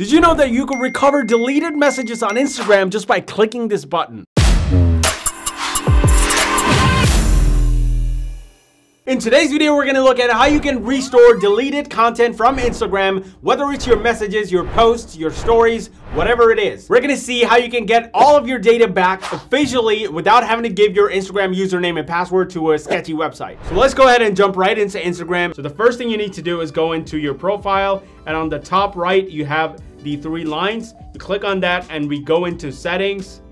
Did you know that you can recover deleted messages on Instagram just by clicking this button? In today's video, we're gonna look at how you can restore deleted content from Instagram, whether it's your messages, your posts, your stories, whatever it is. We're gonna see how you can get all of your data back officially without having to give your Instagram username and password to a sketchy website. So let's go ahead and jump right into Instagram. So the first thing you need to do is go into your profile and on the top right, you have the three lines. You click on that and we go into settings.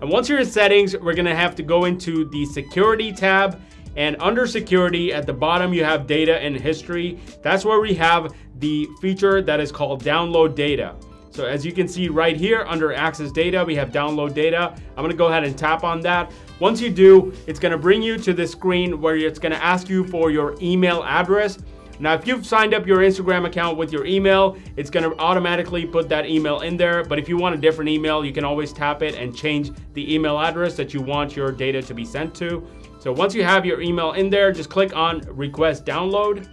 And once you're in settings, we're gonna have to go into the security tab and under security at the bottom, you have data and history. That's where we have the feature that is called download data. So as you can see right here under access data, we have download data. I'm gonna go ahead and tap on that. Once you do, it's gonna bring you to this screen where it's gonna ask you for your email address. Now, if you've signed up your Instagram account with your email, it's gonna automatically put that email in there. But if you want a different email, you can always tap it and change the email address that you want your data to be sent to. So once you have your email in there, just click on request download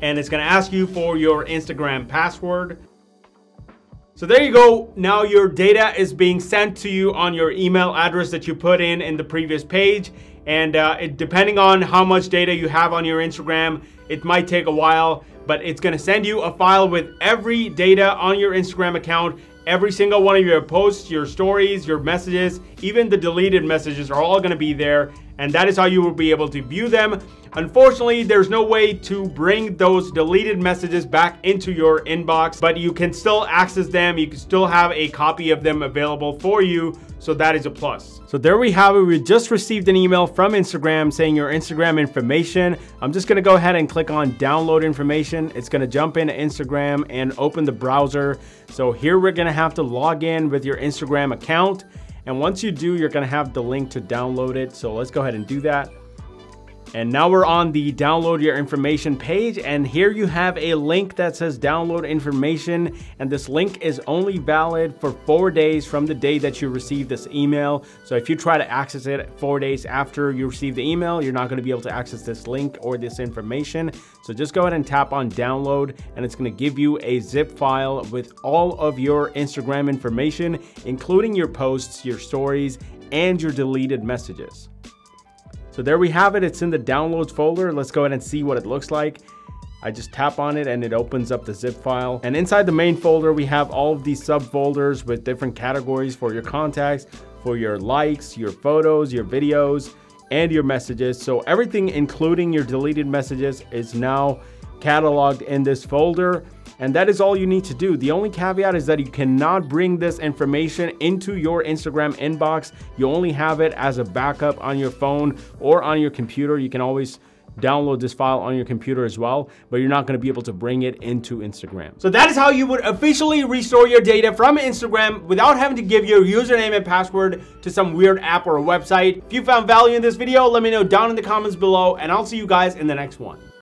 and it's gonna ask you for your Instagram password. So there you go. Now your data is being sent to you on your email address that you put in in the previous page. And uh, it, depending on how much data you have on your Instagram, it might take a while, but it's gonna send you a file with every data on your Instagram account. Every single one of your posts, your stories, your messages, even the deleted messages are all gonna be there and that is how you will be able to view them. Unfortunately, there's no way to bring those deleted messages back into your inbox, but you can still access them. You can still have a copy of them available for you. So that is a plus. So there we have it. We just received an email from Instagram saying your Instagram information. I'm just gonna go ahead and click on download information. It's gonna jump into Instagram and open the browser. So here we're gonna have to log in with your Instagram account. And once you do, you're gonna have the link to download it. So let's go ahead and do that. And now we're on the download your information page and here you have a link that says download information and this link is only valid for four days from the day that you receive this email. So if you try to access it four days after you receive the email, you're not gonna be able to access this link or this information. So just go ahead and tap on download and it's gonna give you a zip file with all of your Instagram information, including your posts, your stories, and your deleted messages. So there we have it. It's in the downloads folder. Let's go ahead and see what it looks like. I just tap on it and it opens up the zip file. And inside the main folder, we have all of these subfolders with different categories for your contacts, for your likes, your photos, your videos, and your messages. So everything, including your deleted messages, is now cataloged in this folder. And that is all you need to do. The only caveat is that you cannot bring this information into your Instagram inbox. You only have it as a backup on your phone or on your computer. You can always download this file on your computer as well, but you're not gonna be able to bring it into Instagram. So that is how you would officially restore your data from Instagram without having to give your username and password to some weird app or website. If you found value in this video, let me know down in the comments below, and I'll see you guys in the next one.